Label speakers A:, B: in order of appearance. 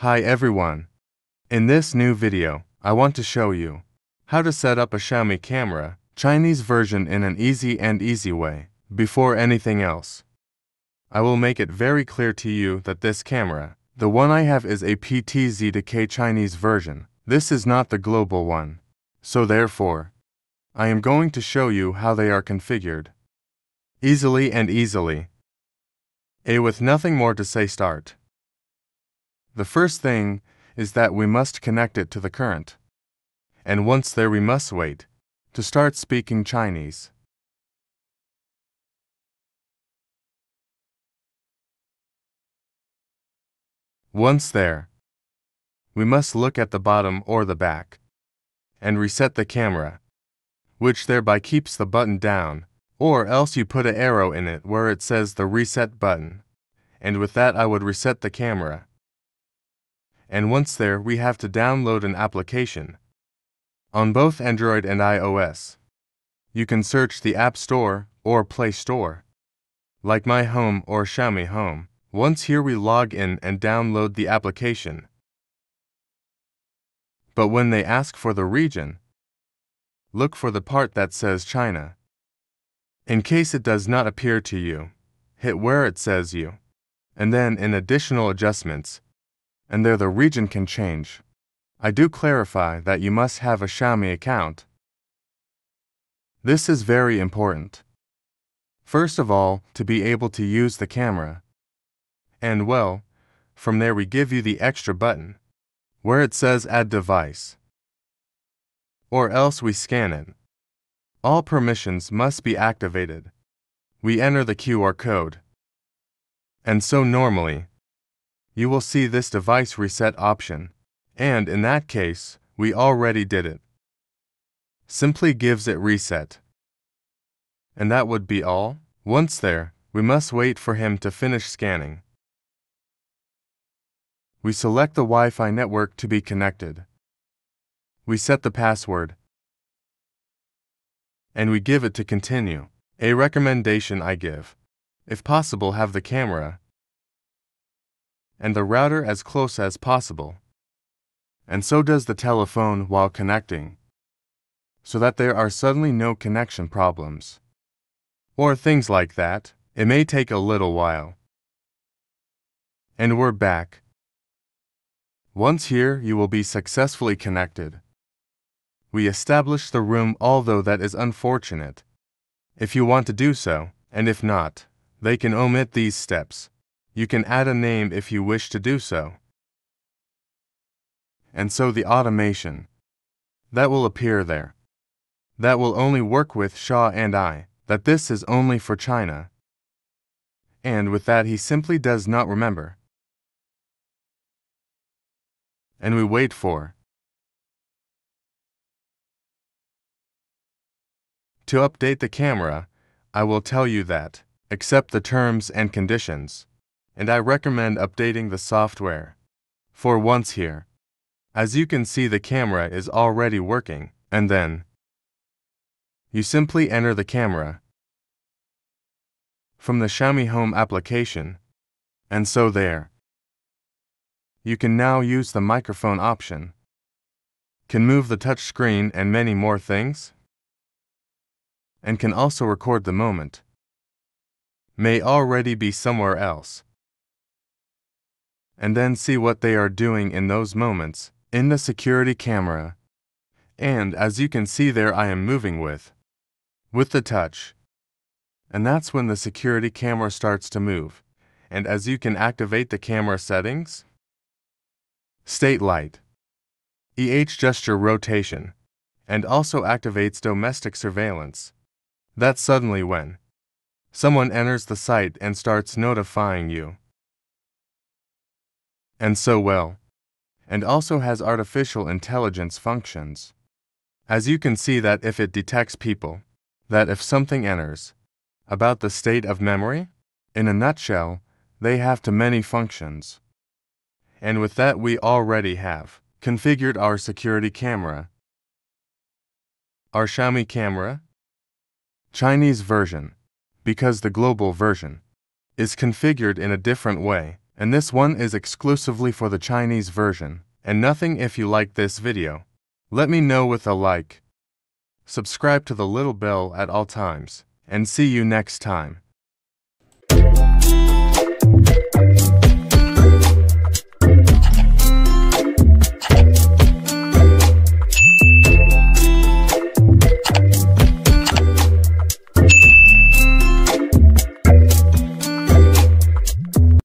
A: Hi everyone. In this new video, I want to show you how to set up a Xiaomi camera, Chinese version in an easy and easy way. Before anything else, I will make it very clear to you that this camera, the one I have is a PTZ-K Chinese version. This is not the global one. So therefore, I am going to show you how they are configured. Easily and easily. A with nothing more to say start. The first thing is that we must connect it to the current. And once there we must wait to start speaking Chinese. Once there, we must look at the bottom or the back and reset the camera, which thereby keeps the button down, or else you put an arrow in it where it says the reset button, and with that I would reset the camera. And once there, we have to download an application on both Android and iOS. You can search the App Store or Play Store, like Mi Home or Xiaomi Home. Once here, we log in and download the application. But when they ask for the region, look for the part that says China. In case it does not appear to you, hit where it says you, and then in additional adjustments, and there the region can change. I do clarify that you must have a Xiaomi account. This is very important. First of all, to be able to use the camera. And well, from there we give you the extra button where it says Add Device. Or else we scan it. All permissions must be activated. We enter the QR code. And so normally, you will see this device reset option, and in that case, we already did it. Simply gives it reset. And that would be all. Once there, we must wait for him to finish scanning we select the Wi-Fi network to be connected. We set the password. And we give it to continue. A recommendation I give. If possible have the camera and the router as close as possible. And so does the telephone while connecting. So that there are suddenly no connection problems. Or things like that. It may take a little while. And we're back. Once here, you will be successfully connected. We establish the room although that is unfortunate. If you want to do so, and if not, they can omit these steps. You can add a name if you wish to do so. And so the automation. That will appear there. That will only work with Xiao AI, that this is only for China. And with that he simply does not remember and we wait for. To update the camera, I will tell you that, accept the terms and conditions, and I recommend updating the software. For once here, as you can see the camera is already working, and then you simply enter the camera from the Xiaomi Home application, and so there. You can now use the microphone option. Can move the touch screen and many more things. And can also record the moment. May already be somewhere else. And then see what they are doing in those moments in the security camera. And as you can see there I am moving with with the touch. And that's when the security camera starts to move. And as you can activate the camera settings, State light. EH gesture rotation. And also activates domestic surveillance. That's suddenly when someone enters the site and starts notifying you. And so well. And also has artificial intelligence functions. As you can see that if it detects people, that if something enters, about the state of memory, in a nutshell, they have to many functions. And with that we already have configured our security camera. Our Xiaomi camera, Chinese version, because the global version, is configured in a different way, And this one is exclusively for the Chinese version, and nothing if you like this video. Let me know with a like. Subscribe to the little bell at all times, and see you next time.